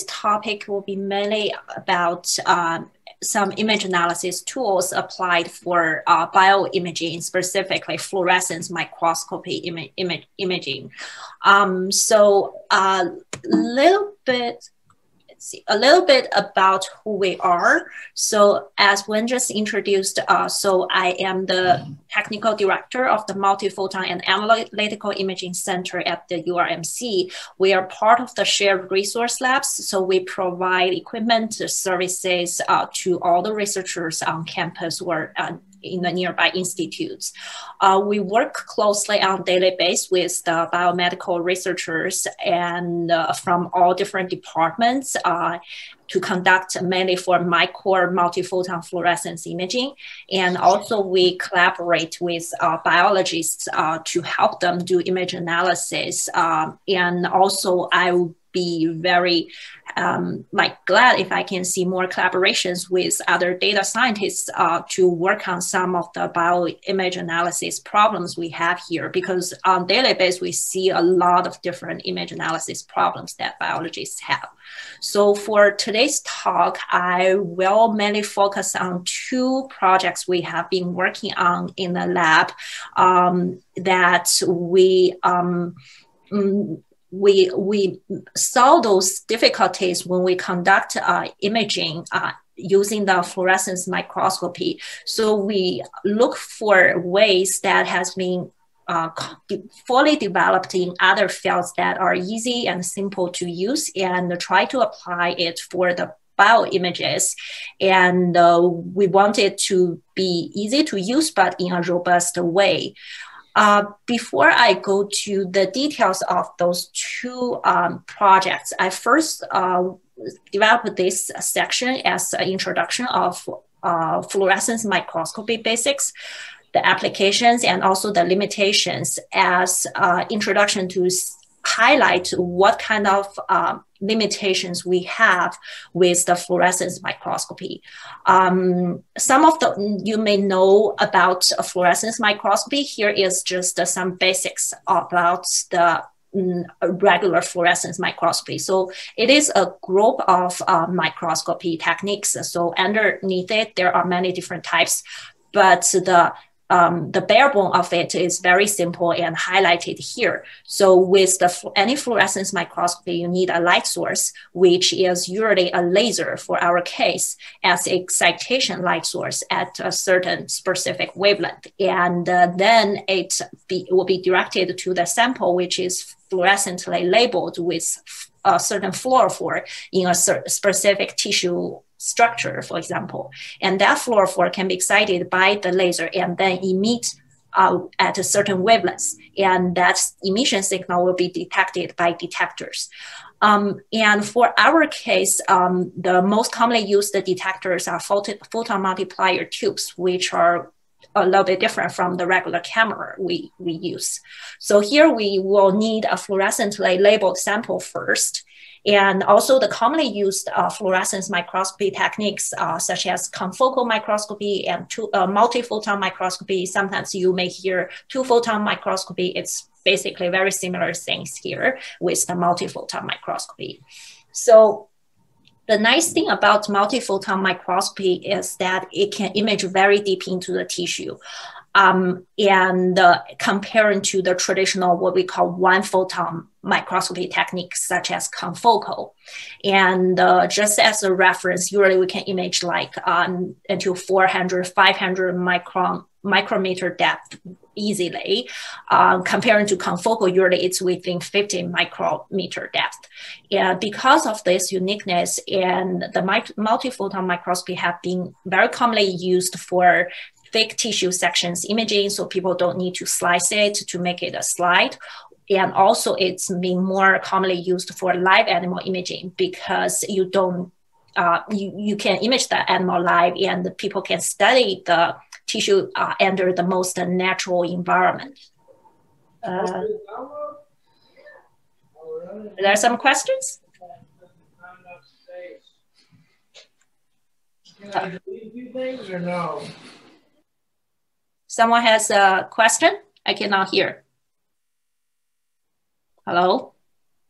today's topic will be mainly about um, some image analysis tools applied for uh, bioimaging, specifically fluorescence microscopy Im Im imaging. Um, so a uh, little bit a little bit about who we are. So as Wen just introduced, uh, so I am the technical director of the Multiphoton and Analytical Imaging Center at the URMC. We are part of the shared resource labs. So we provide equipment services uh, to all the researchers on campus or uh, in the nearby institutes. Uh, we work closely on daily basis with the biomedical researchers and uh, from all different departments uh, to conduct mainly for micro multiphoton fluorescence imaging. And also we collaborate with uh, biologists uh, to help them do image analysis. Um, and also I will be very um, like glad if I can see more collaborations with other data scientists uh, to work on some of the bioimage analysis problems we have here because on daily basis we see a lot of different image analysis problems that biologists have. So for today's talk, I will mainly focus on two projects we have been working on in the lab um, that we um, mm, we we saw those difficulties when we conduct uh, imaging uh, using the fluorescence microscopy. So we look for ways that has been uh, fully developed in other fields that are easy and simple to use and try to apply it for the bioimages. And uh, we want it to be easy to use, but in a robust way. Uh, before I go to the details of those two um, projects, I first uh, developed this section as an introduction of uh, fluorescence microscopy basics, the applications, and also the limitations as uh, introduction to highlight what kind of um, limitations we have with the fluorescence microscopy. Um, some of the you may know about fluorescence microscopy. Here is just uh, some basics about the mm, regular fluorescence microscopy. So it is a group of uh, microscopy techniques. So underneath it, there are many different types, but the um, the bare bone of it is very simple and highlighted here. So with the any fluorescence microscopy, you need a light source, which is usually a laser for our case as excitation light source at a certain specific wavelength. And uh, then it be, will be directed to the sample, which is fluorescently labeled with a certain fluorophore in a specific tissue structure, for example. And that fluorophore can be excited by the laser and then emit uh, at a certain wavelength. And that emission signal will be detected by detectors. Um, and for our case, um, the most commonly used detectors are photomultiplier tubes, which are a little bit different from the regular camera we, we use. So here we will need a fluorescently labeled sample first. And also the commonly used uh, fluorescence microscopy techniques, uh, such as confocal microscopy and two, uh, multiphoton microscopy. Sometimes you may hear two photon microscopy. It's basically very similar things here with the multi-photon microscopy. So the nice thing about multi-photon microscopy is that it can image very deep into the tissue. Um, and uh, comparing to the traditional, what we call one photon microscopy techniques, such as confocal. And uh, just as a reference, usually we can image like um, until 400, 500 micron, micrometer depth easily. Uh, comparing to confocal, usually it's within 50 micrometer depth. And because of this uniqueness, and the multiphoton microscopy have been very commonly used for thick tissue sections imaging, so people don't need to slice it to make it a slide. And also it's been more commonly used for live animal imaging because you don't uh, you, you can image the animal live and people can study the tissue uh, under the most natural environment. Uh, there are some questions? Someone has a question? I cannot hear. Hello?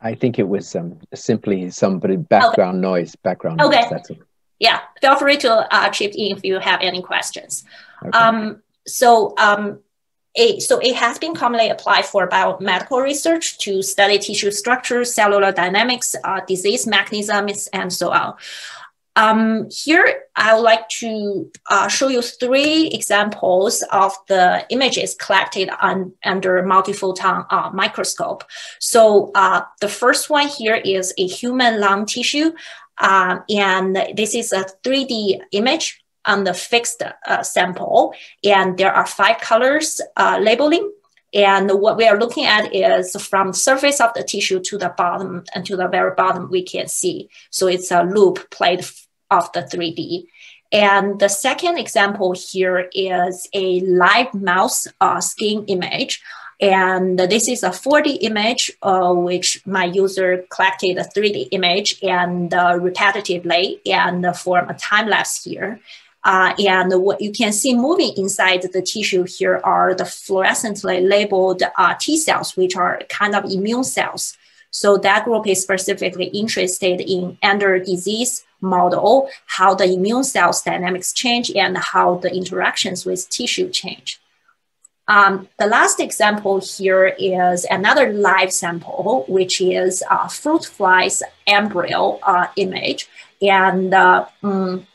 I think it was um, simply somebody background okay. noise, background okay. noise. That's Yeah, feel free to uh, chip in if you have any questions. Okay. Um, so um, it, so it has been commonly applied for biomedical research to study tissue structure, cellular dynamics, uh, disease mechanisms, and so on. Um, here, I would like to uh, show you three examples of the images collected on, under multiphoton uh, microscope. So uh, the first one here is a human lung tissue, uh, and this is a 3D image on the fixed uh, sample, and there are five colors uh, labeling. And what we are looking at is from surface of the tissue to the bottom and to the very bottom, we can see. So it's a loop played of the 3D. And the second example here is a live mouse uh, skin image. And this is a 4D image, uh, which my user collected a 3D image and uh, repetitively and form a time lapse here. Uh, and what you can see moving inside the tissue here are the fluorescently labeled uh, T cells, which are kind of immune cells. So that group is specifically interested in under disease model, how the immune cells dynamics change and how the interactions with tissue change. Um, the last example here is another live sample, which is a fruit fly's embryo uh, image. And uh, um,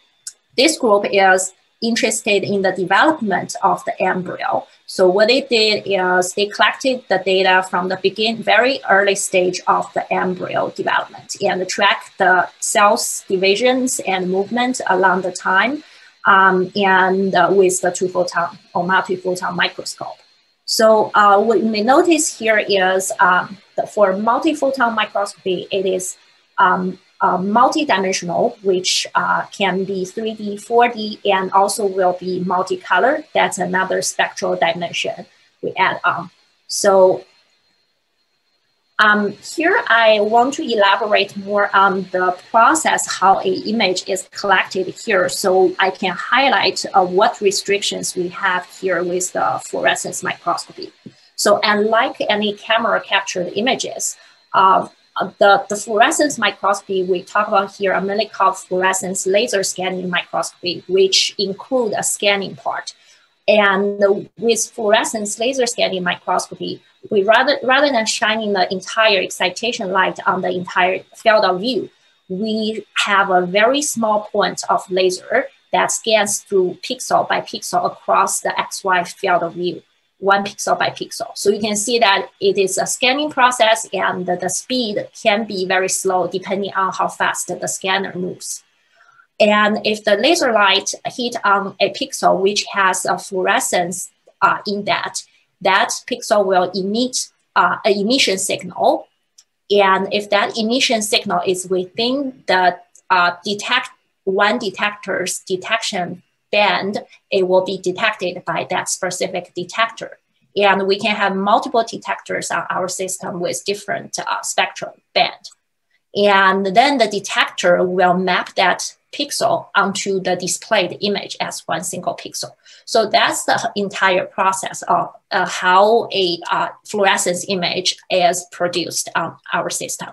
this group is interested in the development of the embryo. So what they did is they collected the data from the begin very early stage of the embryo development and tracked the cells divisions and movement along the time um, and uh, with the two photon or multi-photon microscope. So uh, what you may notice here is um, for multi-photon microscopy, it is um, uh, multi-dimensional, which uh, can be 3D, 4D, and also will be multicolor. That's another spectral dimension we add on. So um, here I want to elaborate more on the process, how a image is collected here. So I can highlight uh, what restrictions we have here with the fluorescence microscopy. So unlike any camera captured images, uh, the, the fluorescence microscopy we talk about here are mainly called fluorescence laser scanning microscopy, which include a scanning part. And with fluorescence laser scanning microscopy, we rather, rather than shining the entire excitation light on the entire field of view, we have a very small point of laser that scans through pixel by pixel across the XY field of view one pixel by pixel. So you can see that it is a scanning process and the speed can be very slow depending on how fast the scanner moves. And if the laser light hit on a pixel which has a fluorescence uh, in that, that pixel will emit uh, an emission signal. And if that emission signal is within the uh, detect one detector's detection band, it will be detected by that specific detector. And we can have multiple detectors on our system with different uh, spectrum band. And then the detector will map that pixel onto the displayed image as one single pixel. So that's the entire process of uh, how a uh, fluorescence image is produced on our system.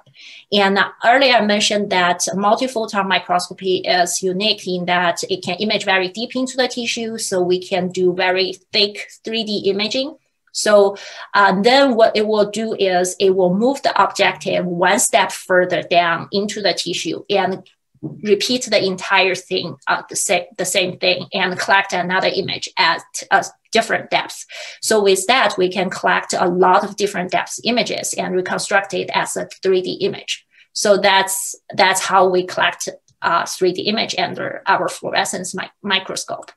And earlier I mentioned that multiphoton microscopy is unique in that it can image very deep into the tissue, so we can do very thick 3D imaging. So uh, then what it will do is it will move the objective one step further down into the tissue and repeat the entire thing, uh, the, same, the same thing, and collect another image at a different depth. So with that, we can collect a lot of different depth images and reconstruct it as a 3D image. So that's that's how we collect a uh, 3D image under our fluorescence mi microscope.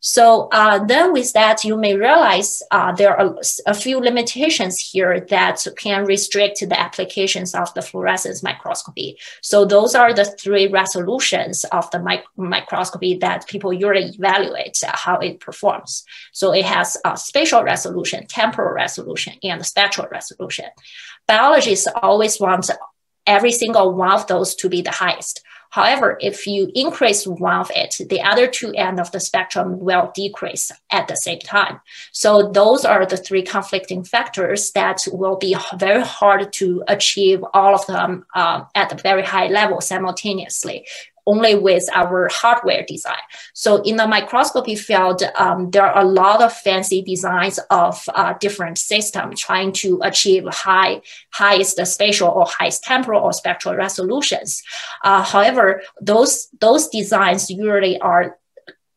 So uh, then with that, you may realize uh, there are a few limitations here that can restrict the applications of the fluorescence microscopy. So those are the three resolutions of the mic microscopy that people usually evaluate how it performs. So it has a spatial resolution, temporal resolution, and spectral resolution. Biologists always want every single one of those to be the highest. However, if you increase one of it, the other two end of the spectrum will decrease at the same time. So those are the three conflicting factors that will be very hard to achieve all of them uh, at a very high level simultaneously only with our hardware design. So in the microscopy field, um, there are a lot of fancy designs of uh, different systems trying to achieve high, highest spatial or highest temporal or spectral resolutions. Uh, however, those, those designs usually are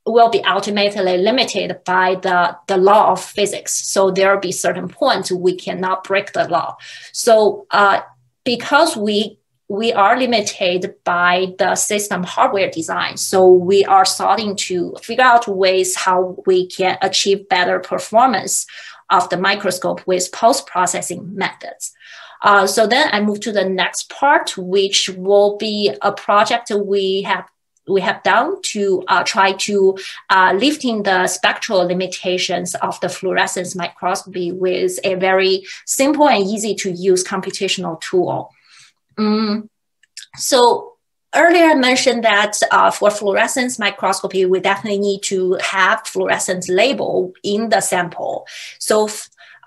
will be ultimately limited by the, the law of physics. So there will be certain points we cannot break the law. So uh, because we we are limited by the system hardware design. So we are starting to figure out ways how we can achieve better performance of the microscope with post-processing methods. Uh, so then I move to the next part, which will be a project we have we have done to uh, try to uh, lifting the spectral limitations of the fluorescence microscopy with a very simple and easy to use computational tool. Mm. So earlier I mentioned that uh, for fluorescence microscopy, we definitely need to have fluorescence label in the sample. So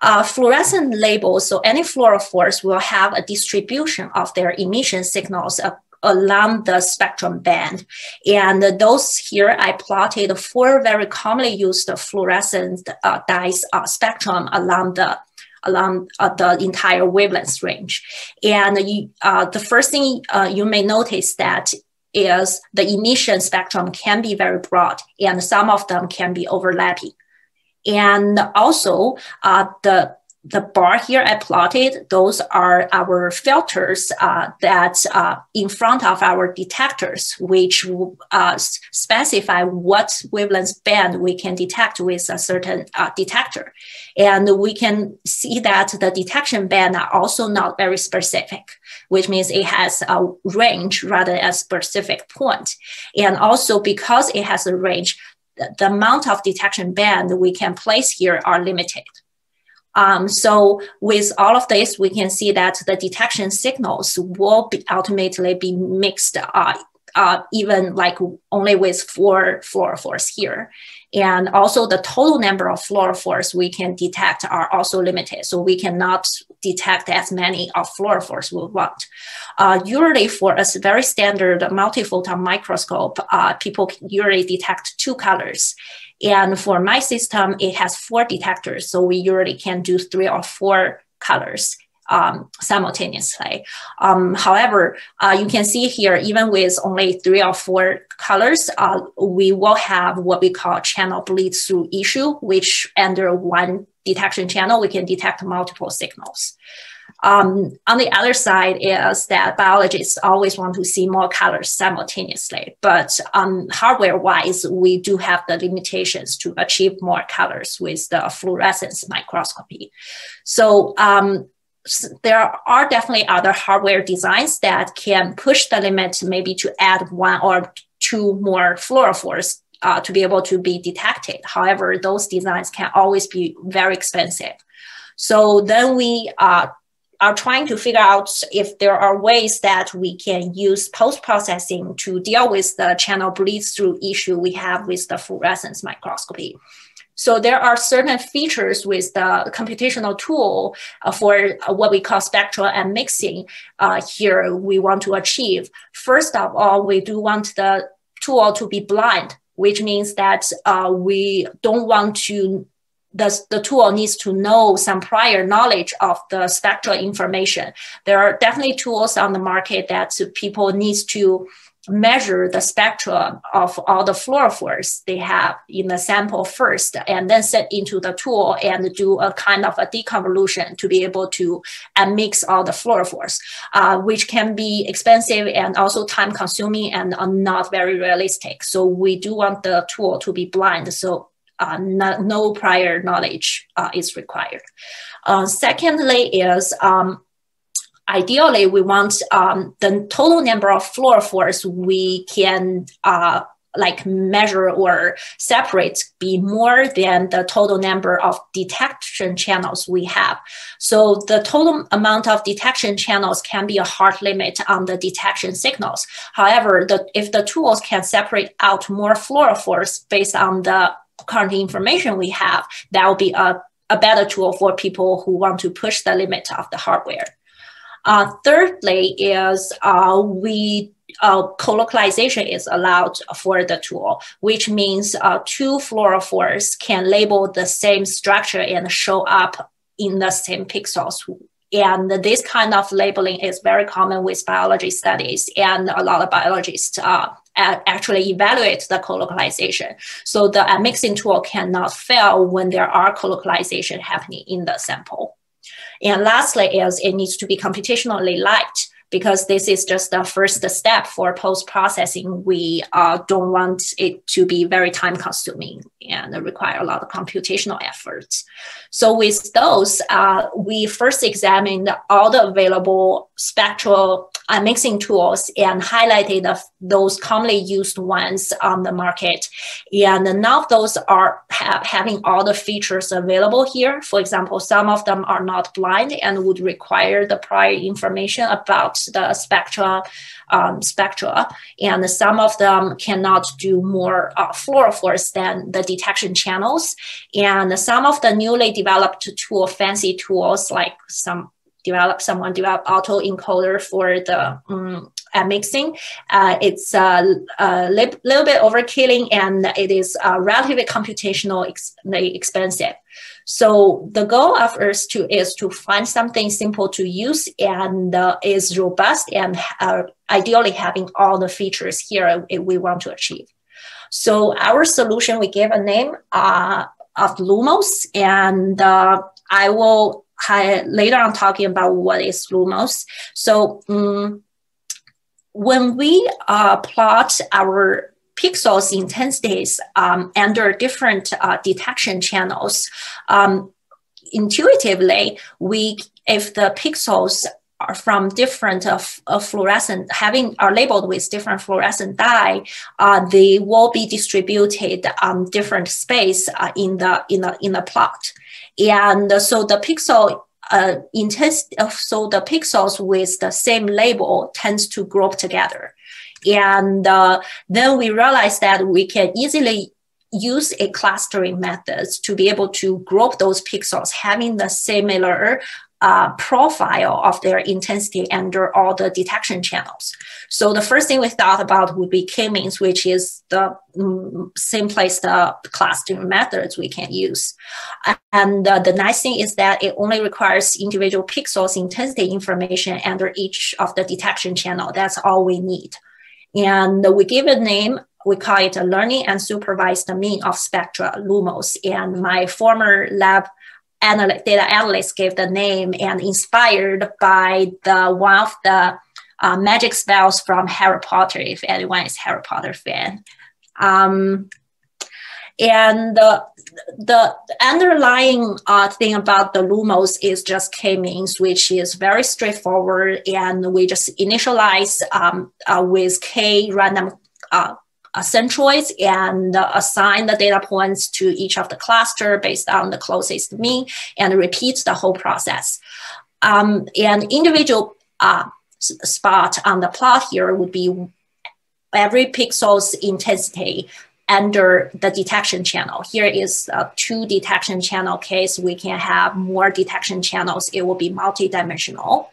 uh, fluorescent labels, so any fluorophores will have a distribution of their emission signals uh, along the spectrum band. And those here, I plotted four very commonly used fluorescent uh, dyes uh, spectrum along the along uh, the entire wavelength range. And you, uh, the first thing uh, you may notice that is the emission spectrum can be very broad and some of them can be overlapping. And also uh, the the bar here I plotted, those are our filters uh, that uh, in front of our detectors, which uh, specify what wavelength band we can detect with a certain uh, detector. And we can see that the detection band are also not very specific, which means it has a range rather than a specific point. And also because it has a range, the amount of detection band we can place here are limited. Um, so with all of this, we can see that the detection signals will be ultimately be mixed uh, uh, even like only with four fluorophores here. And also the total number of fluorophores we can detect are also limited. So we cannot detect as many of fluorophores we want. Uh, usually for a very standard multiphoton microscope, uh, people usually detect two colors. And for my system, it has four detectors. So we usually can do three or four colors um, simultaneously. Um, however, uh, you can see here, even with only three or four colors, uh, we will have what we call channel bleed through issue, which under one detection channel, we can detect multiple signals. Um, on the other side is that biologists always want to see more colors simultaneously, but um, hardware wise, we do have the limitations to achieve more colors with the fluorescence microscopy. So um, there are definitely other hardware designs that can push the limit maybe to add one or two more fluorophores uh, to be able to be detected. However, those designs can always be very expensive. So then we uh, are trying to figure out if there are ways that we can use post-processing to deal with the channel bleed through issue we have with the fluorescence microscopy. So there are certain features with the computational tool uh, for uh, what we call spectral unmixing uh, here we want to achieve. First of all, we do want the tool to be blind, which means that uh, we don't want to the, the tool needs to know some prior knowledge of the spectral information. There are definitely tools on the market that people needs to measure the spectrum of all the fluorophores they have in the sample first and then set into the tool and do a kind of a deconvolution to be able to uh, mix all the fluorophores, uh, which can be expensive and also time consuming and uh, not very realistic. So we do want the tool to be blind. So uh, no, no, prior knowledge uh, is required. Uh, secondly is um, ideally we want um, the total number of fluorophores we can uh, like measure or separate be more than the total number of detection channels we have. So the total amount of detection channels can be a hard limit on the detection signals. However, the, if the tools can separate out more fluorophores based on the current information we have, that will be a, a better tool for people who want to push the limit of the hardware. Uh, thirdly is uh, we uh, colocalization is allowed for the tool, which means uh, two fluorophores can label the same structure and show up in the same pixels. And this kind of labeling is very common with biology studies, and a lot of biologists actually evaluate the colocalization. So the mixing tool cannot fail when there are colocalization happening in the sample. And lastly is it needs to be computationally light because this is just the first step for post processing. We uh, don't want it to be very time consuming and require a lot of computational efforts. So with those, uh, we first examined all the available spectral uh, mixing tools and highlighted the, those commonly used ones on the market. And of those are ha having all the features available here. For example, some of them are not blind and would require the prior information about the spectra, um, spectra. And some of them cannot do more uh, fluorophores than the detection channels. And some of the newly developed tool, fancy tools like some develop someone develop auto encoder for the um, mixing. Uh, it's a, a li- little bit overkilling and it is uh, relatively computational ex- expensive. So the goal of us to is to find something simple to use and uh, is robust and uh, ideally having all the features here we want to achieve. So our solution, we gave a name uh, of Lumos, and uh, I will later on talking about what is Lumos. So um, when we uh, plot our pixels intensities um, under different uh, detection channels, um, intuitively, we if the pixels are from different uh, uh, fluorescent having are labeled with different fluorescent dye, uh, they will be distributed on different space uh, in the in the in the plot, and so the pixel. Uh, intens- uh, so the pixels with the same label tends to group together, and uh, then we realized that we can easily use a clustering methods to be able to group those pixels having the similar uh, profile of their intensity under all the detection channels. So the first thing we thought about would be k-means, which is the um, simplest uh, clustering methods we can use. And uh, the nice thing is that it only requires individual pixels intensity information under each of the detection channel. That's all we need. And we give a name we call it a learning unsupervised mean of spectra, LUMOS. And my former lab data analyst gave the name and inspired by the one of the uh, magic spells from Harry Potter, if anyone is Harry Potter fan. Um, and the, the underlying uh, thing about the Lumos is just k-means, which is very straightforward. And we just initialize um, uh, with k random uh, uh, centroids and uh, assign the data points to each of the cluster based on the closest mean and repeat the whole process. Um, and individual uh, spot on the plot here would be every pixel's intensity under the detection channel. Here is a two detection channel case. We can have more detection channels. It will be multidimensional.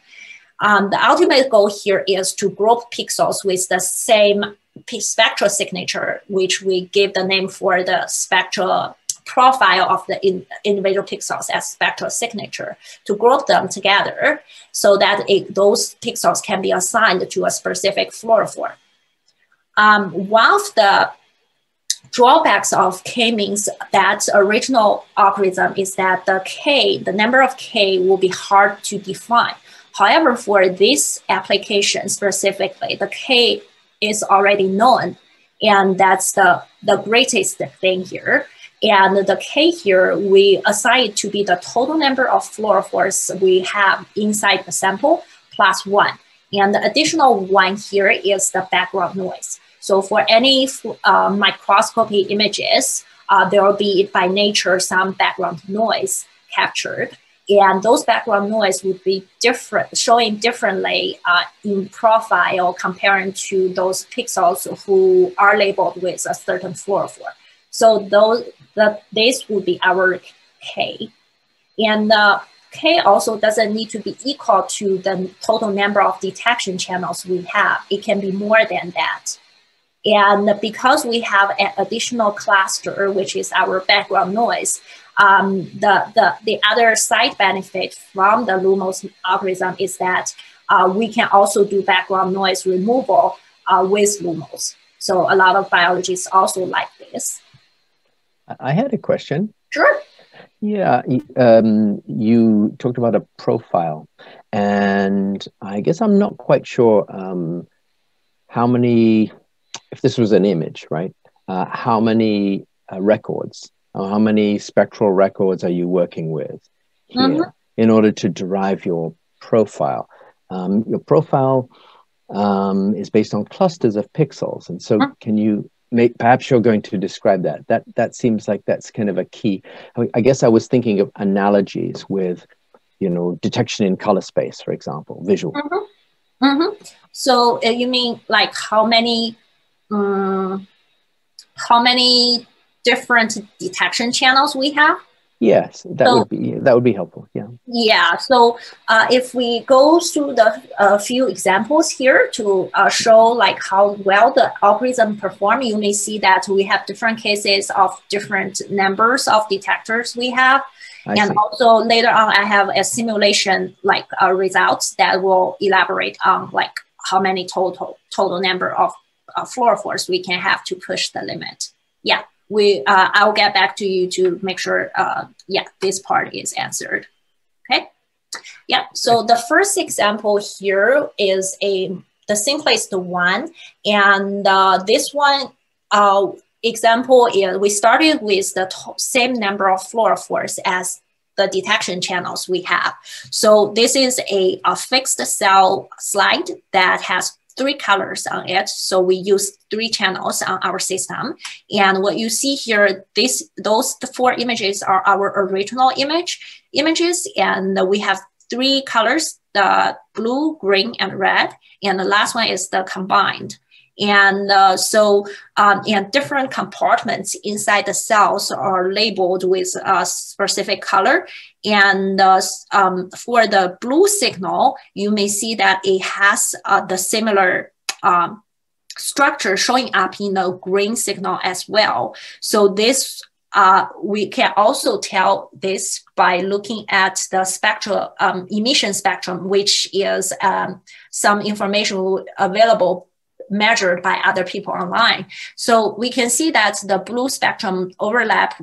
Um, the ultimate goal here is to group pixels with the same spectral signature, which we give the name for the spectral profile of the in, individual pixels as spectral signature to group them together so that it, those pixels can be assigned to a specific fluorophore. Um, of the drawbacks of k-means that original algorithm is that the k, the number of k will be hard to define. However, for this application specifically, the k is already known. And that's the, the greatest thing here. And the K here, we assign to be the total number of fluorophores we have inside the sample plus one. And the additional one here is the background noise. So for any uh, microscopy images, uh, there will be by nature some background noise captured. And those background noise would be different, showing differently uh, in profile comparing to those pixels who are labeled with a certain fluorophore. So those, the, this would be our K. And uh, K also doesn't need to be equal to the total number of detection channels we have. It can be more than that. And because we have an additional cluster, which is our background noise, um, the, the, the other side benefit from the Lumos algorithm is that uh, we can also do background noise removal uh, with Lumos. So a lot of biologists also like this. I had a question. Sure. Yeah, um, you talked about a profile, and I guess I'm not quite sure um, how many, if this was an image, right? Uh, how many uh, records, how many spectral records are you working with here mm-hmm. in order to derive your profile? Um, your profile um, is based on clusters of pixels, and so mm-hmm. can you May, perhaps you're going to describe that. That that seems like that's kind of a key. I, I guess I was thinking of analogies with, you know, detection in color space, for example, visual. Mm-hmm. Mm-hmm. So uh, you mean like how many, um, how many different detection channels we have? Yes, that so, would be that would be helpful. Yeah. Yeah. So uh, if we go through the uh, few examples here to uh, show like how well the algorithm perform, you may see that we have different cases of different numbers of detectors we have. I and see. also later on, I have a simulation like uh, results that will elaborate on like how many total total number of uh, fluorophores we can have to push the limit. Yeah we uh, I'll get back to you to make sure uh, yeah this part is answered. Okay. Yeah. So the first example here is a the simplest one, and uh, this one uh, example is we started with the same number of fluorophores as the detection channels we have. So this is a, a fixed cell slide that has three colors on it. So we use three channels on our system. And what you see here, this those four images are our original image images. And we have three colors, the blue, green, and red. And the last one is the combined. And uh, so, um, and different compartments inside the cells are labeled with a specific color. And uh, um, for the blue signal, you may see that it has uh, the similar um, structure showing up in the green signal as well. So this uh, we can also tell this by looking at the spectral um, emission spectrum, which is um, some information available measured by other people online. So we can see that the blue spectrum overlap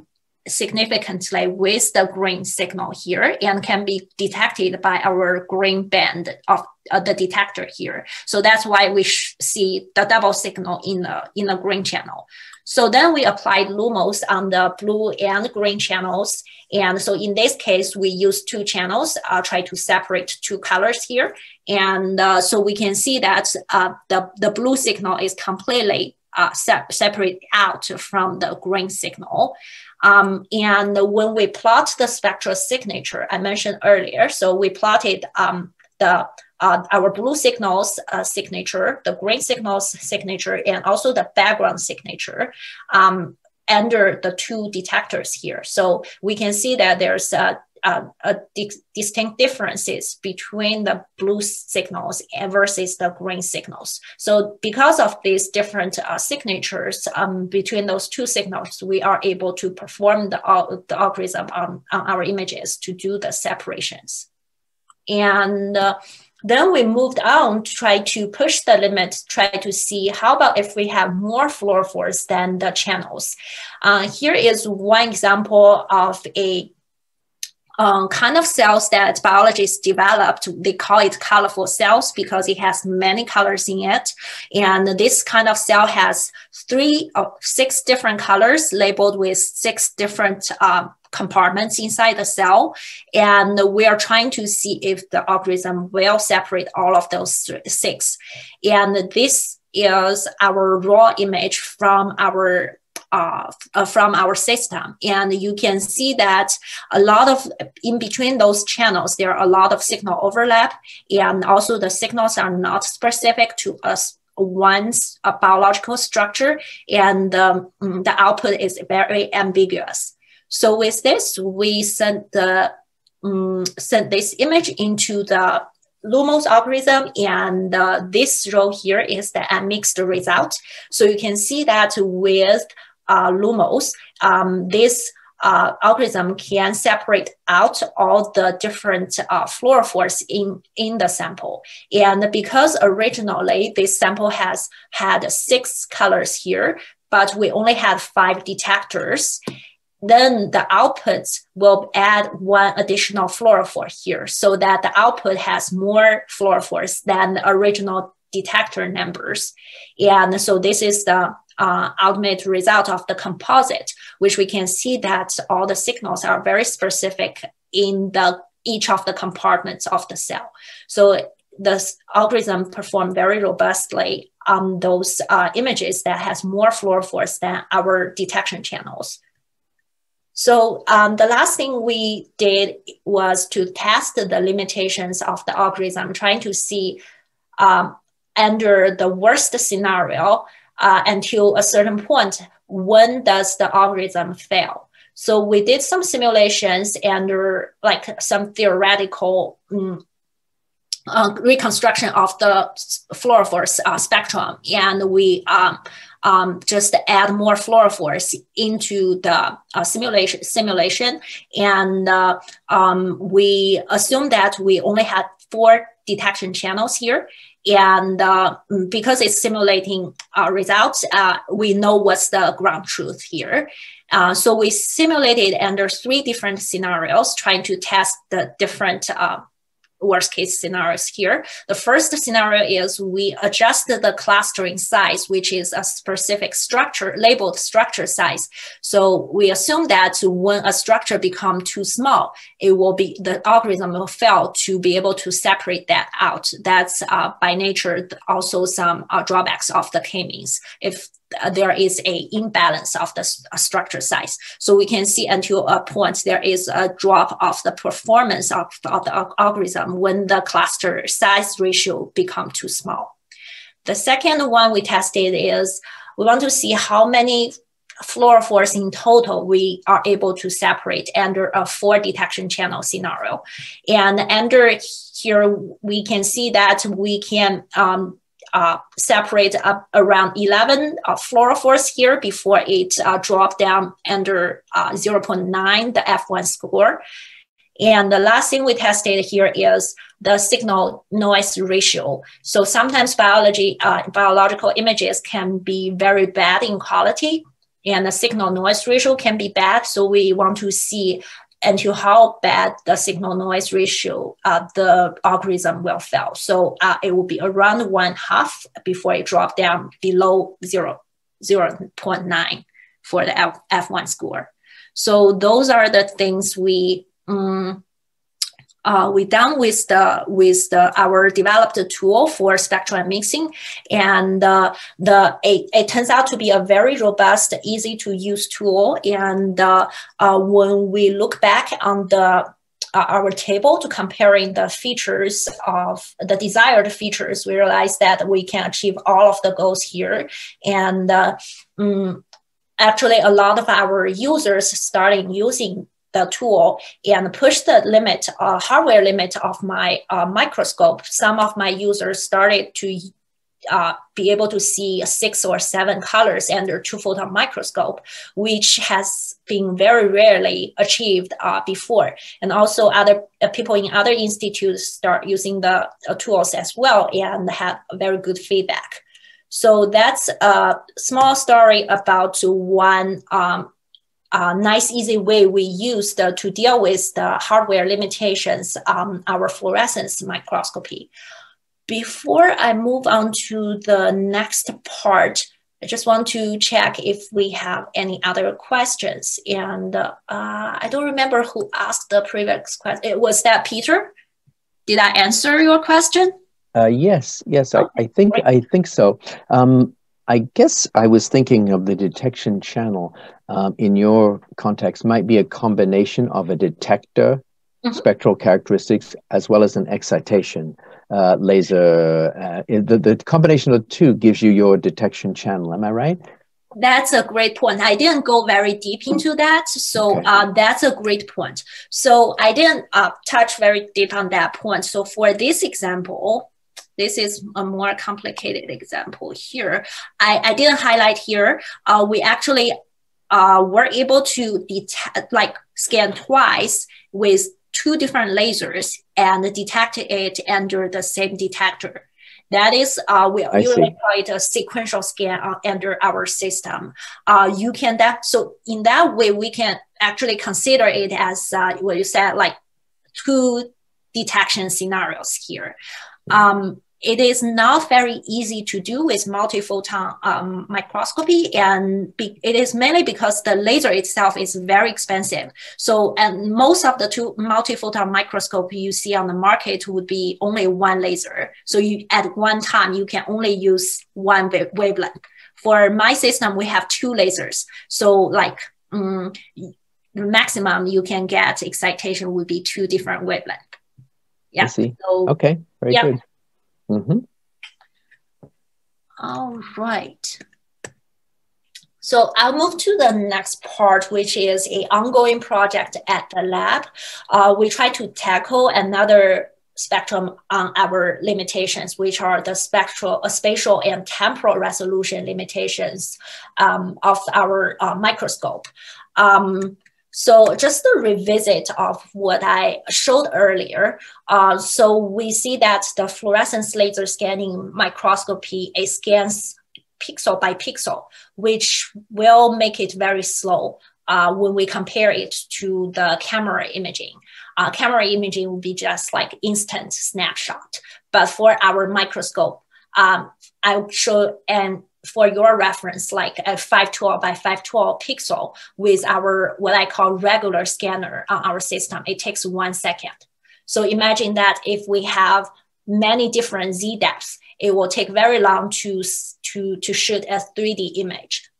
significantly with the green signal here and can be detected by our green band of uh, the detector here. So that's why we see the double signal in the, in the green channel. So then we applied Lumos on the blue and green channels. And so in this case, we use two channels, uh, try to separate two colors here. And uh, so we can see that uh, the, the blue signal is completely uh, se- separate out from the green signal. Um, and when we plot the spectral signature I mentioned earlier, so we plotted um, the uh, our blue signals uh, signature, the green signals signature, and also the background signature um, under the two detectors here. So we can see that there's a, a, a di distinct differences between the blue signals versus the green signals. So because of these different uh, signatures um, between those two signals, we are able to perform the, the algorithm on, on our images to do the separations. And uh, then we moved on to try to push the limit, try to see how about if we have more fluorophores than the channels. Uh, here is one example of a um, kind of cells that biologists developed. They call it colorful cells because it has many colors in it. And this kind of cell has three or six different colors labeled with six different uh, compartments inside the cell. And we are trying to see if the algorithm will separate all of those six. And this is our raw image from our uh, uh, from our system. And you can see that a lot of in between those channels, there are a lot of signal overlap. And also the signals are not specific to us one's a biological structure and um, the output is very ambiguous. So with this, we sent the um, sent this image into the Lumos algorithm, and uh, this row here is the mixed result. So you can see that with uh, Lumos, um, this uh, algorithm can separate out all the different uh, fluorophores in, in the sample. And because originally this sample has had six colors here, but we only had five detectors, then the outputs will add one additional fluorophore here so that the output has more fluorophores than the original detector numbers. And so this is the uh, ultimate result of the composite, which we can see that all the signals are very specific in the each of the compartments of the cell. So the algorithm performed very robustly on those uh, images that has more fluorophores than our detection channels. So um, the last thing we did was to test the limitations of the algorithm, trying to see um, under the worst scenario, uh, until a certain point, when does the algorithm fail? So we did some simulations and like some theoretical um, uh, reconstruction of the fluorophores uh, spectrum, and we um, um, just add more fluorophores into the uh, simulation simulation, and uh, um, we assume that we only had four detection channels here, and uh, because it's simulating uh, results, uh, we know what's the ground truth here. Uh, so we simulated under three different scenarios, trying to test the different worst case scenarios here. The first scenario is we adjust the clustering size, which is a specific structure, labeled structure size. So we assume that when a structure become too small, it will be, the algorithm will fail to be able to separate that out. That's uh, by nature also some uh, drawbacks of the k-means. If there is a imbalance of the uh, structure size. So we can see until a point there is a drop of the performance of, of the algorithm when the cluster size ratio become too small. The second one we tested is we want to see how many fluorophores in total we are able to separate under a four detection channel scenario. And under here, we can see that we can um, uh, separate up around 11 uh, fluorophores here before it uh, dropped down under uh, 0.9, the F1 score. And the last thing we tested here is the signal noise ratio. So sometimes biology, uh, biological images can be very bad in quality and the signal noise ratio can be bad. So we want to see into how bad the signal noise ratio uh, the algorithm will fail. So uh, it will be around one half before it drop down below 0, 0 0.9 for the F, F1 score. So those are the things we um, uh, we done with the with the our developed tool for spectral mixing, and uh, the it, it, turns out to be a very robust, easy to use tool. And uh, uh when we look back on the uh, our table to comparing the features of the desired features, we realize that we can achieve all of the goals here. And um, actually, a lot of our users starting using the tool and push the limit, uh, hardware limit of my uh, microscope, some of my users started to uh, be able to see six or seven colors under two photon microscope, which has been very rarely achieved uh, before. And also other uh, people in other institutes start using the uh, tools as well and have very good feedback. So that's a small story about one um, uh, nice, easy way we used uh, to deal with the hardware limitations on our fluorescence microscopy. Before I move on to the next part, I just want to check if we have any other questions. And uh, I don't remember who asked the previous question. It was that Peter? Did I answer your question? Uh, yes, yes, I, I think I think so. Um, I guess I was thinking of the detection channel um, in your context might be a combination of a detector mm-hmm. spectral characteristics as well as an excitation uh, laser. Uh, the, the combination of the two gives you your detection channel. Am I right? That's a great point. I didn't go very deep into that. So okay. uh, that's a great point. So I didn't uh, touch very deep on that point. So for this example, this is a more complicated example here. I, I didn't highlight here. Uh, we actually uh, were able to detect, like scan twice with two different lasers and detect it under the same detector. That is, uh, we usually call it a sequential scan uh, under our system. Uh, you can that so in that way we can actually consider it as uh, what you said, like two detection scenarios here. Um, it is not very easy to do with multiphoton um, microscopy and be, it is mainly because the laser itself is very expensive. So and most of the two multi-photon microscopy you see on the market would be only one laser. So you at one time you can only use one wavelength. For my system we have two lasers. So like um, maximum you can get excitation would be two different wavelength. Yeah. I see. So, okay. Very yeah. good Mm-hmm. All right. So I'll move to the next part, which is a ongoing project at the lab. Uh, we try to tackle another spectrum on our limitations, which are the spectral, uh, spatial and temporal resolution limitations um, of our uh, microscope. Um, so just a revisit of what I showed earlier. Uh, so we see that the fluorescence laser scanning microscopy, it scans pixel by pixel, which will make it very slow uh, when we compare it to the camera imaging. Uh, camera imaging will be just like instant snapshot. But for our microscope, um, I'll show an for your reference, like a 512 by 512 pixel with our what I call regular scanner on our system, it takes one second. So imagine that if we have many different Z depths, it will take very long to, to, to shoot a 3D image.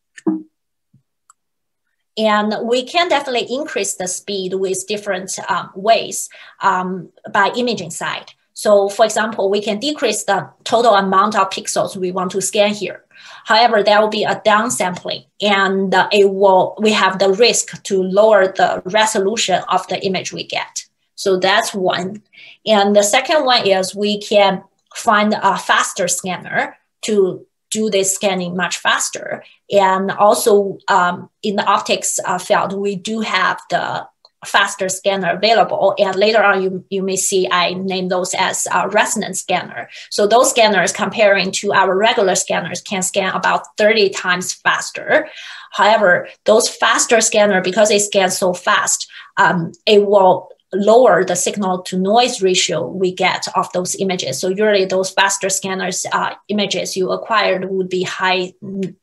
And we can definitely increase the speed with different um, ways um, by imaging side. So for example, we can decrease the total amount of pixels we want to scan here. However, there will be a downsampling and uh, it will, we have the risk to lower the resolution of the image we get. So that's one. And the second one is we can find a faster scanner to do this scanning much faster. And also um, in the optics uh, field, we do have the faster scanner available. And later on, you, you may see I name those as a resonance scanner. So those scanners comparing to our regular scanners can scan about 30 times faster. However, those faster scanner, because they scan so fast, um, it will lower the signal to noise ratio we get of those images. So usually those faster scanners uh, images you acquired would be high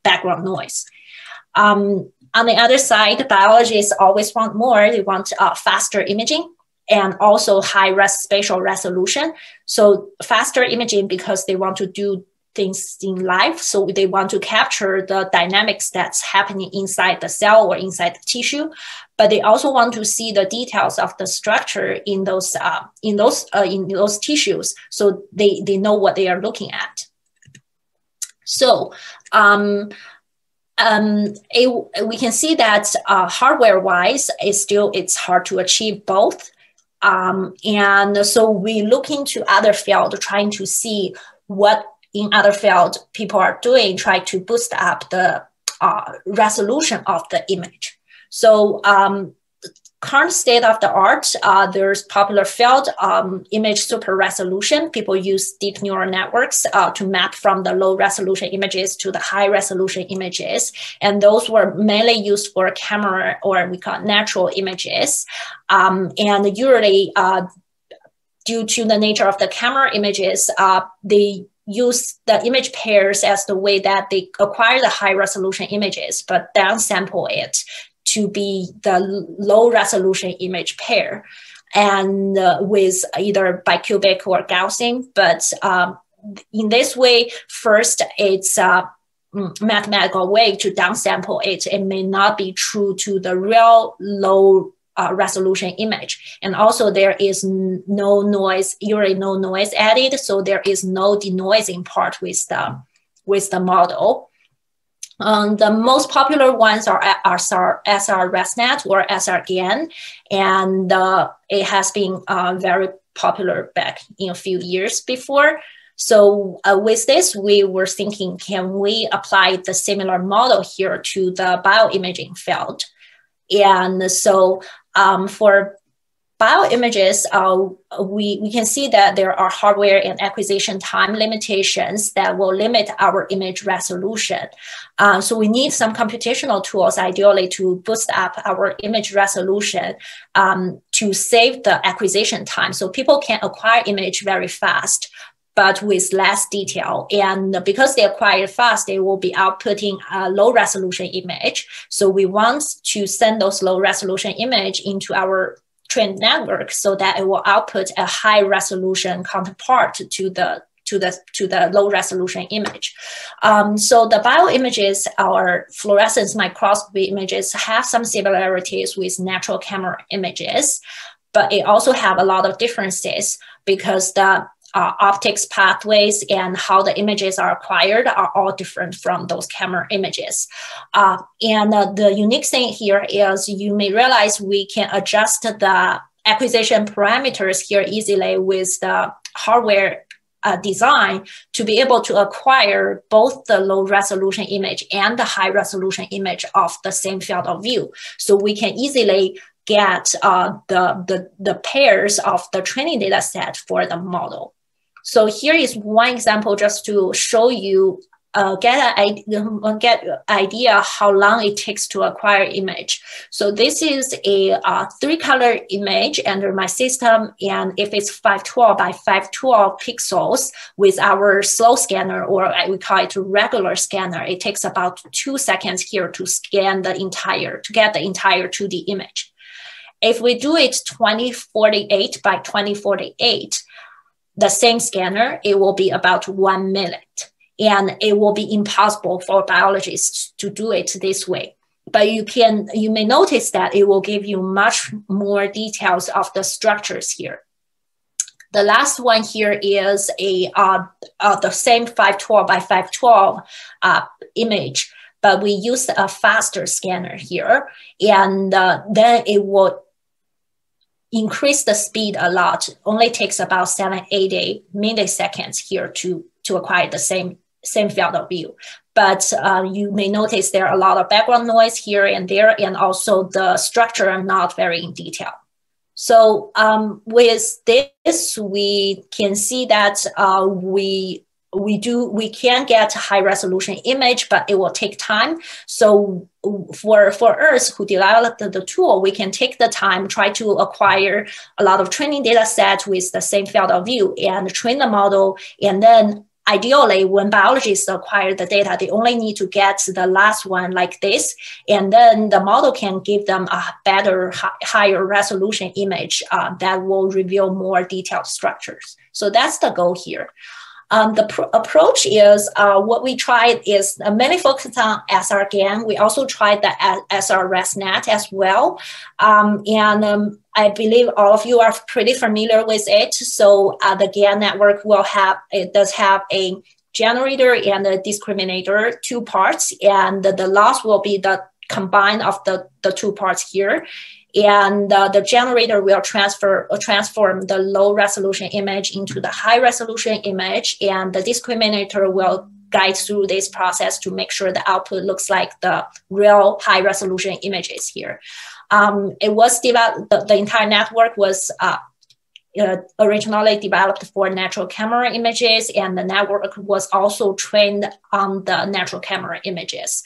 background noise. Um, on the other side, biologists always want more. They want uh, faster imaging and also high res- spatial resolution. So faster imaging because they want to do things in life. So they want to capture the dynamics that's happening inside the cell or inside the tissue, but they also want to see the details of the structure in those uh, in those uh, in those tissues, so they they know what they are looking at. So. Um, um, it, we can see that uh, hardware wise, it's still it's hard to achieve both. Um, and so we look into other field trying to see what in other field people are doing, try to boost up the uh, resolution of the image. So um, current state of the art, uh, there's popular field um, image super resolution. People use deep neural networks uh, to map from the low resolution images to the high resolution images. And those were mainly used for camera or we call natural images. Um, and usually, uh, due to the nature of the camera images, uh, they use the image pairs as the way that they acquire the high resolution images, but downsample it to be the low resolution image pair and uh, with either bicubic or Gaussian. But um, in this way, first it's a mm, mathematical way to downsample it. It may not be true to the real low uh, resolution image. And also there is no noise, usually no noise added. So there is no denoising part with the, with the model. Um, the most popular ones are SR, SR ResNet or SRGAN, and uh, it has been uh, very popular back in a few years before. So uh, with this, we were thinking, can we apply the similar model here to the bioimaging field? And so um, for bioimages, uh, we, we can see that there are hardware and acquisition time limitations that will limit our image resolution. Uh, so we need some computational tools, ideally, to boost up our image resolution um, to save the acquisition time. So people can acquire image very fast but with less detail. And because they acquire fast, they will be outputting a low resolution image. So we want to send those low resolution image into our trained network so that it will output a high resolution counterpart to the to the to the low resolution image. Um, so the bioimages, or fluorescence microscopy images, have some similarities with natural camera images, but it also have a lot of differences because the uh, optics pathways and how the images are acquired are all different from those camera images. Uh, and uh, the unique thing here is you may realize we can adjust the acquisition parameters here easily with the hardware uh, design to be able to acquire both the low resolution image and the high resolution image of the same field of view. So we can easily get uh, the, the, the pairs of the training data set for the model. So here is one example just to show you uh, get an uh, get idea how long it takes to acquire image. So this is a uh, three color image under my system. And if it's 512 by 512 pixels with our slow scanner, or we call it regular scanner, it takes about two seconds here to scan the entire, to get the entire 2D image. If we do it 2048 by 2048, the same scanner, it will be about one minute. And it will be impossible for biologists to do it this way. But you can, you may notice that it will give you much more details of the structures here. The last one here is a uh, uh, the same 512 by 512 uh, image, but we use a faster scanner here, and uh, then it will increase the speed a lot. Only takes about seven, eight, eight milliseconds here to, to acquire the same, same field of view. But uh, you may notice there are a lot of background noise here and there, and also the structure are not very in detail. So um, with this, we can see that uh, we we do we can get high resolution image but it will take time. So for for us who developed the tool we can take the time try to acquire a lot of training data set with the same field of view and train the model. And then ideally when biologists acquire the data they only need to get the last one like this. And then the model can give them a better higher resolution image uh, that will reveal more detailed structures. So that's the goal here um, the pr- approach is uh, what we tried is uh, mainly focused on SR GAN. We also tried the SR ResNet as well. Um, and um, I believe all of you are pretty familiar with it. So uh, the GAN network will have, it does have a generator and a discriminator, two parts. And the, the loss will be the combine of the, the two parts here and uh, the generator will transfer uh, transform the low resolution image into the high resolution image and the discriminator will guide through this process to make sure the output looks like the real high resolution images here. Um, it was developed the, the entire network was uh, uh, originally developed for natural camera images, and the network was also trained on the natural camera images.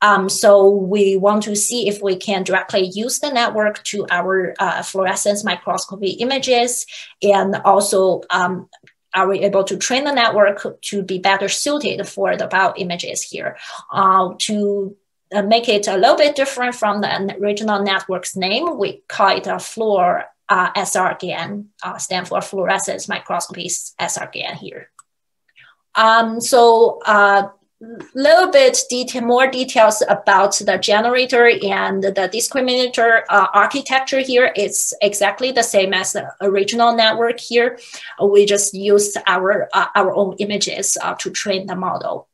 Um, so we want to see if we can directly use the network to our uh, fluorescence microscopy images, and also um, are we able to train the network to be better suited for the bio images here uh, to uh, make it a little bit different from the original network's name, we call it a fluor uh, SRGAN, uh, stand for fluorescence microscopy SRGAN here. Um, so uh, little bit detail, more details about the generator and the discriminator uh, architecture here. It's exactly the same as the original network here. We just used our, uh, our own images uh, to train the model.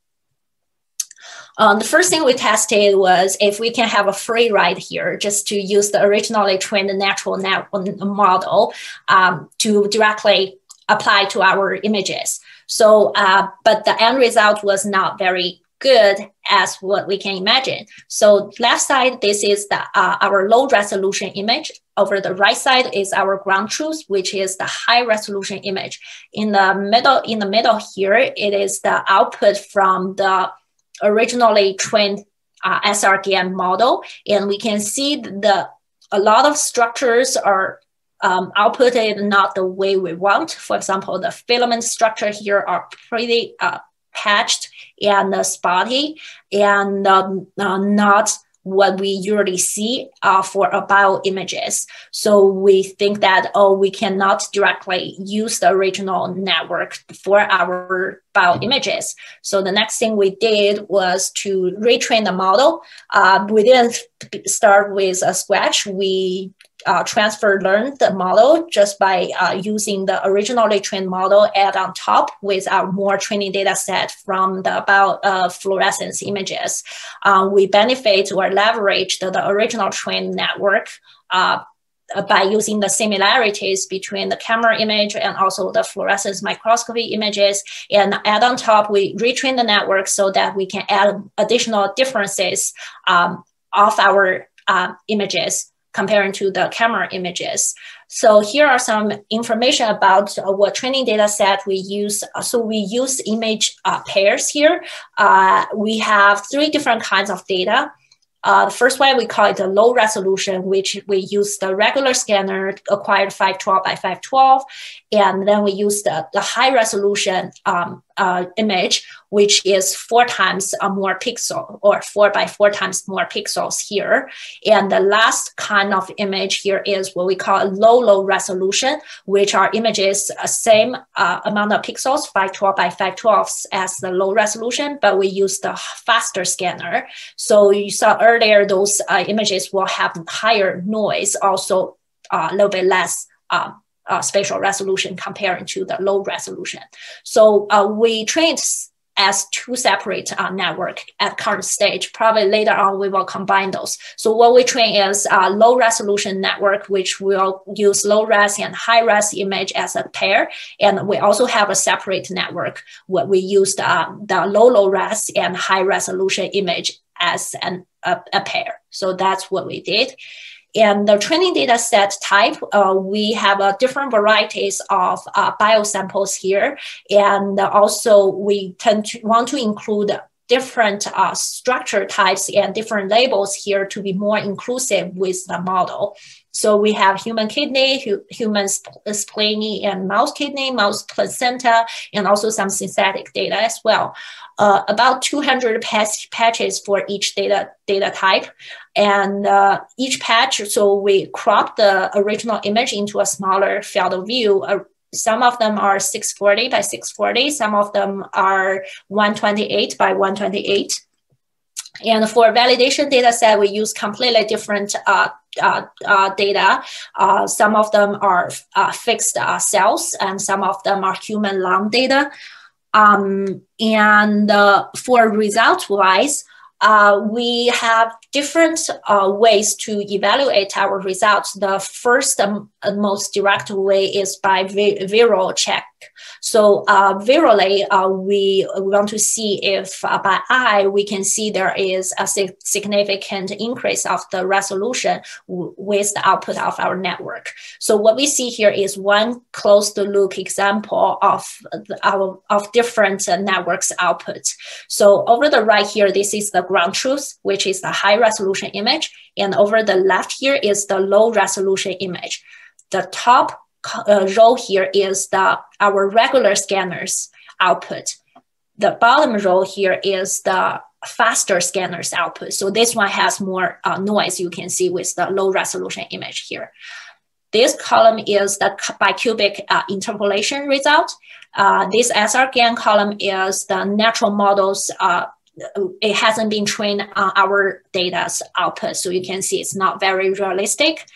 Um, the first thing we tested was if we can have a free ride here, just to use the originally trained natural net model um, to directly apply to our images. So, uh, but the end result was not very good as what we can imagine. So left side, this is the, uh, our low resolution image. Over the right side is our ground truth, which is the high resolution image. In the middle, in the middle here, it is the output from the originally trained uh, model. And we can see the a lot of structures are um, outputted not the way we want. For example, the filament structure here are pretty uh, patched and uh, spotty and um, uh, not what we usually see uh, for bio images. So we think that, oh, we cannot directly use the original network for our bio images. So the next thing we did was to retrain the model. Uh, we didn't start with a scratch. We uh, transfer learn the model just by uh, using the originally trained model add on top with our more training data set from the about uh, fluorescence images. Um, we benefit or leverage the, the original trained network uh, by using the similarities between the camera image and also the fluorescence microscopy images. And add on top, we retrain the network so that we can add additional differences um, of our uh, images comparing to the camera images. So here are some information about uh, what training data set we use. Uh, so we use image uh, pairs here. Uh, we have three different kinds of data. Uh, the first one, we call it the low resolution, which we use the regular scanner acquired 512 by 512. And then we use the, the high resolution um, uh, image, which is four times uh, more pixel or four by four times more pixels here. And the last kind of image here is what we call a low, low resolution, which are images uh, same uh, amount of pixels, 512 by 512 as the low resolution, but we use the faster scanner. So you saw earlier, those uh, images will have higher noise, also uh, a little bit less uh, spatial resolution comparing to the low resolution. So uh, we trained as two separate uh, network at current stage. Probably later on we will combine those. So what we train is a low resolution network, which will use low res and high res image as a pair. And we also have a separate network where we use the, the low low res and high resolution image as an, a, a pair. So that's what we did. And the training data set type, uh, we have uh, different varieties of uh, biosamples here. And also we tend to want to include different uh, structure types and different labels here to be more inclusive with the model. So we have human kidney, hu human spleen, and mouse kidney, mouse placenta, and also some synthetic data as well. Uh, about 200 patch patches for each data data type, and uh, each patch. So we crop the original image into a smaller field of view. Uh, some of them are 640 by 640. Some of them are 128 by 128. And for validation data set, we use completely different uh, uh, uh, data. Uh, some of them are uh, fixed uh, cells, and some of them are human lung data. Um, and uh, for result wise, uh, we have different uh, ways to evaluate our results. The first and most direct way is by viral check. So uh, virally, uh, we, want to see if uh, by eye we can see there is a significant increase of the resolution with the output of our network. So what we see here is one closed loop example of the, our of different networks output. So over the right here, this is the ground truth, which is the high resolution image, and over the left here is the low resolution image. The top uh, row here is the our regular scanners output. The bottom row here is the faster scanners output. So this one has more uh, noise you can see with the low resolution image here. this column is the bicubic uh, interpolation result. Uh, this SRGAN column is the natural models uh, it hasn't been trained on our data's output. So you can see it's not very realistic.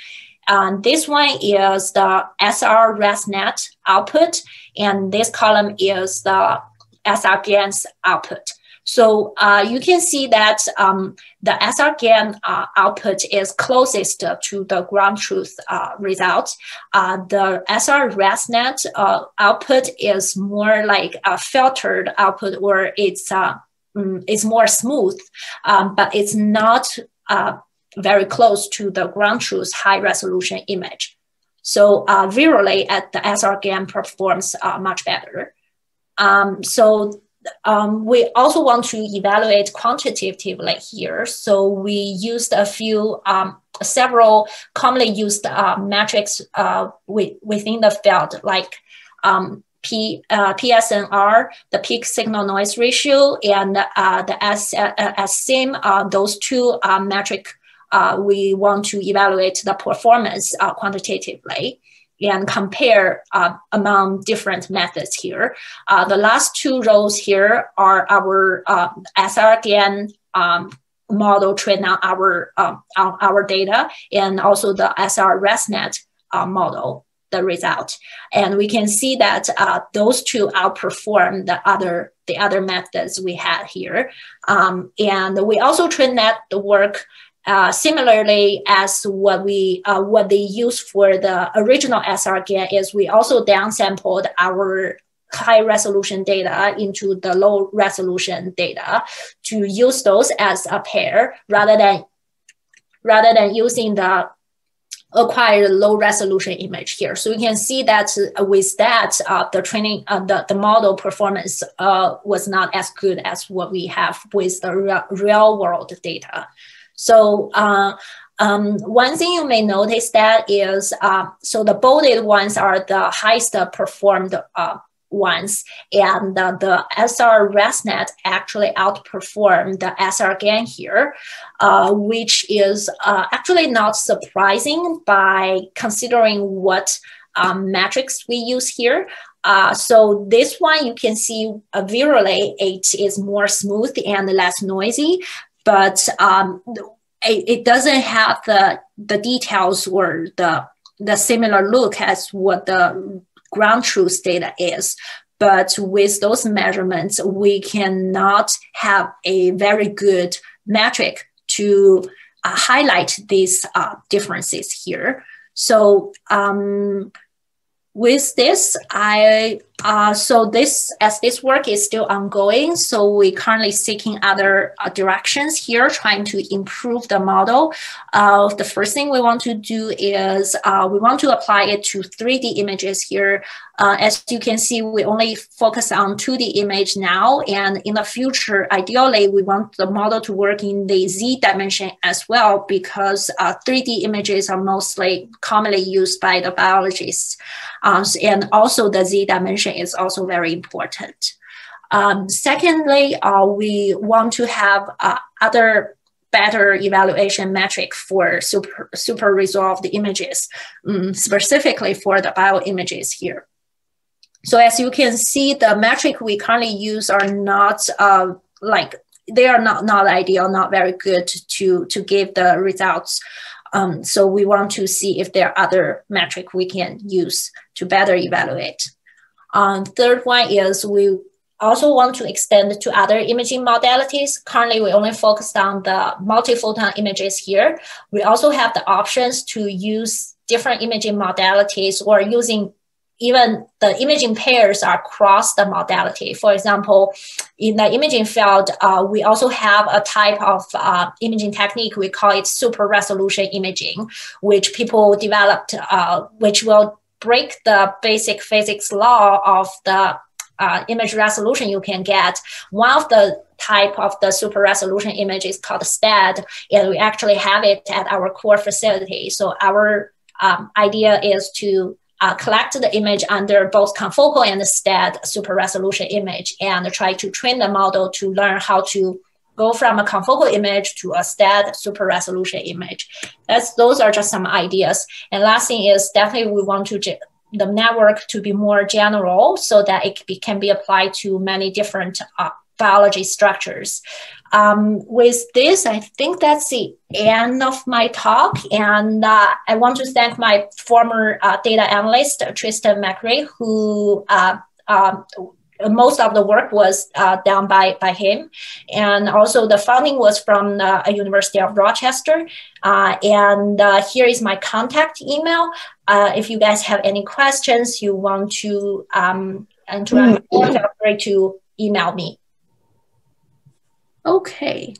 Um, this one is the SR ResNet output, and this column is the SRGAN's output. So uh, you can see that um, the SRGAN uh, output is closest to the ground truth uh, result. Uh, the SR ResNet uh, output is more like a filtered output, or it's uh, um, it's more smooth, um, but it's not very close to the ground truth high resolution image. So uh, virally at the SRGAN performs uh, much better. Um, so um, we also want to evaluate quantitatively here. So we used a few, um, several commonly used uh, metrics uh, within the field, like um, P, uh, PSNR, the peak signal noise ratio, and uh, the SSIM, uh, those two uh, metric uh, we want to evaluate the performance uh, quantitatively and compare uh, among different methods here. Uh, the last two rows here are our uh, SRGAN um, model trained on our, um, on our data and also the SR ResNet uh, model the result. And we can see that uh, those two outperform the other the other methods we had here. Um, and we also train that the work uh, similarly as what we uh, what they use for the original SRGAN is we also downsampled our high resolution data into the low resolution data to use those as a pair rather than rather than using the acquired low resolution image here. So you can see that with that, uh, the training, uh, the, the model performance uh, was not as good as what we have with the real, real world data. So uh, um, one thing you may notice that is, uh, so the bolded ones are the highest performed uh, ones, and the, the SR ResNet actually outperformed the SR SRGAN here, uh, which is uh, actually not surprising by considering what um, metrics we use here. Uh, so this one you can see uh, virally it is more smooth and less noisy, but um, it, it doesn't have the the details or the the similar look as what the ground truth data is. But with those measurements, we cannot have a very good metric to uh, highlight these uh, differences here. So um, with this, I uh, so this as this work is still ongoing, so we currently seeking other uh, directions here, trying to improve the model. Uh, the first thing we want to do is uh, we want to apply it to 3D images here uh, as you can see, we only focus on 2D image now. And in the future, ideally, we want the model to work in the Z dimension as well, because uh, 3D images are mostly commonly used by the biologists. Um, and also the Z dimension is also very important. Um, secondly, uh, we want to have uh, other better evaluation metric for super, super resolved images, um, specifically for the bioimages here. So as you can see, the metric we currently use are not uh, like they are not not ideal, not very good to to give the results. Um, so we want to see if there are other metric we can use to better evaluate. Um, third one is we also want to extend to other imaging modalities. Currently, we only focused on the multi-photon images here. We also have the options to use different imaging modalities or using even the imaging pairs are across the modality. For example, in the imaging field, uh, we also have a type of uh, imaging technique. We call it super resolution imaging, which people developed, uh, which will break the basic physics law of the uh, image resolution you can get. One of the type of the super resolution image is called STED, and we actually have it at our core facility. So our um, idea is to uh, collect the image under both confocal and STED super resolution image and try to train the model to learn how to go from a confocal image to a STED super resolution image. That's those are just some ideas. And last thing is definitely we want to the network to be more general so that it can be applied to many different uh, biology structures. Um, with this, I think that's the end of my talk. And uh, I want to thank my former uh, data analyst, Tristan McRae, who uh, um, most of the work was uh, done by, by him. And also the funding was from the University of Rochester. Uh, and uh, here is my contact email. Uh, if you guys have any questions, you want to um, interact, feel free to email me. Okay,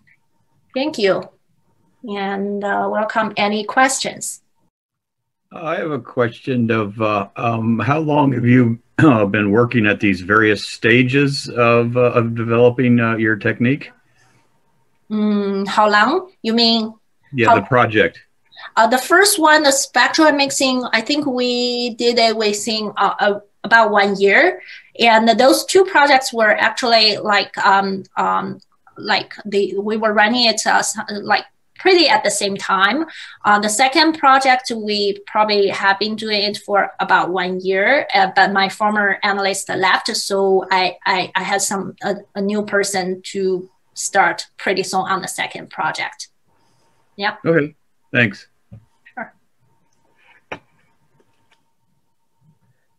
thank you. And uh, welcome any questions. I have a question of uh, um, how long have you uh, been working at these various stages of, uh, of developing uh, your technique? Mm, how long? You mean? Yeah, how, the project. Uh, the first one, the spectral mixing, I think we did it within uh, about one year. And those two projects were actually like um, um, like the we were running it uh, like pretty at the same time. Uh, the second project, we probably have been doing it for about one year, uh, but my former analyst left, so I, I, I had some a, a, new person to start pretty soon on the second project. Yeah. Okay. Thanks. Sure.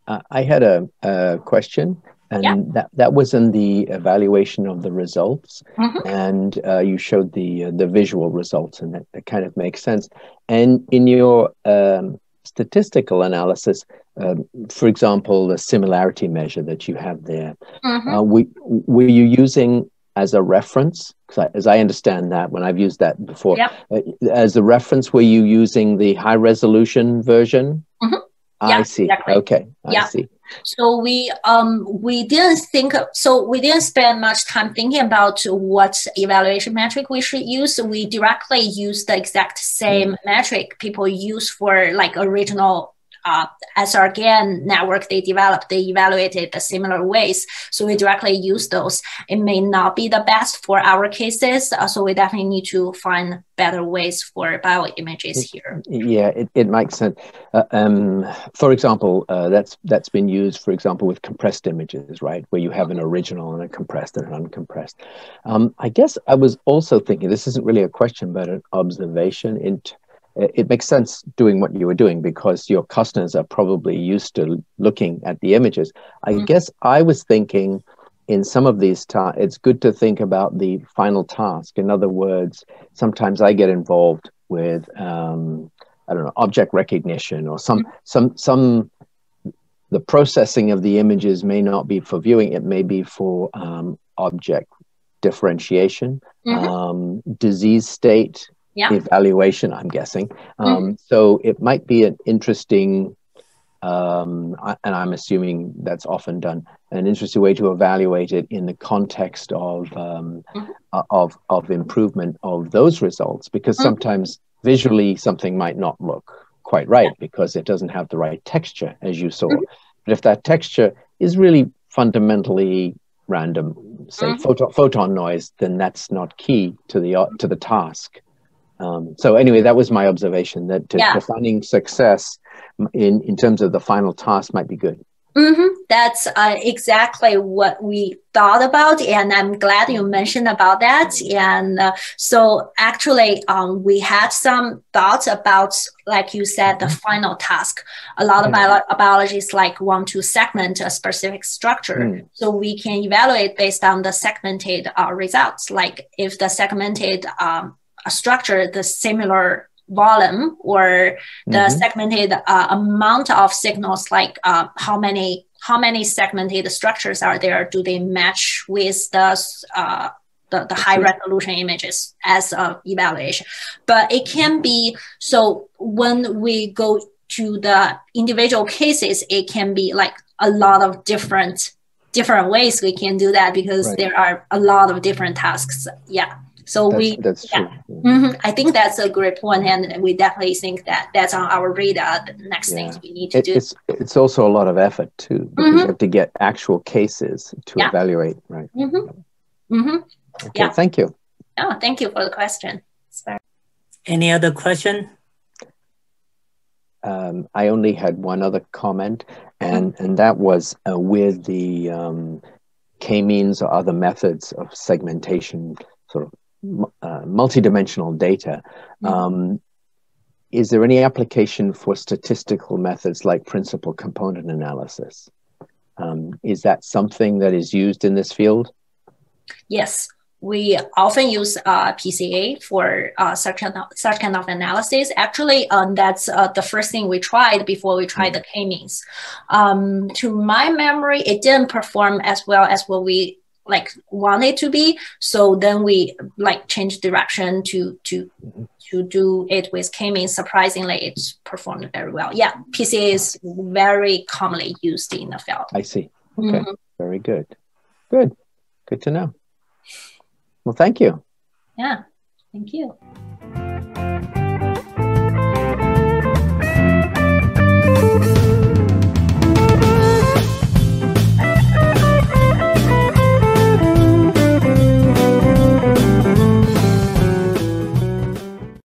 Uh, I had a, a question and yeah. that that was in the evaluation of the results mm-hmm. and uh, you showed the uh, the visual results and that, that, kind of makes sense and in your um, statistical analysis um, for example the similarity measure that you have there mm-hmm. uh, we, were you using as a reference I, as i understand that when i've used that before yep. Uh, as a reference were you using the high resolution version mm-hmm. i see exactly. okay i see so we um we didn't think so we didn't spend much time thinking about what evaluation metric we should use. We directly use the exact same metric people use for like original uh, SRGAN network they developed, they evaluated the similar ways. So we directly use those. It may not be the best for our cases. Uh, so we definitely need to find better ways for bioimages here. Yeah, it, it makes sense. Uh, um, for example, uh, that's that's been used, for example, with compressed images, right? Where you have an original and a compressed and an uncompressed. Um, I guess I was also thinking, this isn't really a question, but an observation. In it makes sense doing what you were doing because your customers are probably used to looking at the images. I mm-hmm. guess I was thinking in some of these ta- it's good to think about the final task. In other words, sometimes I get involved with um, I don't know object recognition or some mm-hmm. some some the processing of the images may not be for viewing; it may be for um, object differentiation, mm-hmm. um, disease state yeah. evaluation, I'm guessing. Um, mm-hmm. So it might be an interesting, um, and I'm assuming that's often done, an interesting way to evaluate it in the context of um, mm-hmm. of of improvement of those results, because mm-hmm. sometimes visually something might not look quite right because it doesn't have the right texture as you saw. But if that texture is really fundamentally random, say mm-hmm. photon, photon noise, then that's not key to the to the task. Um, so anyway, that was my observation that yeah. defining success in, in terms of the final task might be good. Mm-hmm. That's uh, exactly what we thought about, and I'm glad you mentioned about that. And uh, so, actually, um, we had some thoughts about, like you said, the final task. A lot of bio- biologists like want to segment a specific structure, mm. so we can evaluate based on the segmented uh, results. Like if the segmented um, structure the similar volume or the mm-hmm. segmented uh, amount of signals like uh, how many how many segmented structures are there? Do they match with the uh, the, the high resolution images as a evaluation? But it can be so when we go to the individual cases it can be like a lot of different different ways we can do that because right. there are a lot of different tasks. Yeah so that's, we, that's yeah. Mm-hmm. I think that's a great point, and we definitely think that that's on our radar. The next yeah. things we need to it, do. It's it's also a lot of effort too. Because mm-hmm. You have to get actual cases to yeah. evaluate, right? Mm-hmm. Mm-hmm. Okay, thank you. Oh, thank you for the question. Sorry. Any other question? Um, I only had one other comment, and and that was uh, with the um, k-means or other methods of segmentation, sort of uh, multidimensional data. Um, is there any application for statistical methods like principal component analysis? Um, is that something that is used in this field? Yes, we often use uh, PCA for uh, such, kind of, such kind of analysis. Actually, um, that's uh, the first thing we tried before we tried the k-means. Um, to my memory, it didn't perform as well as what we like want it to be. So then we like change direction to to to do it with k-means. Surprisingly, it performed very well. Yeah, PCA is very commonly used in the field. I see. Okay, mm -hmm. very good. Good. Good to know. Well, thank you. Yeah, thank you.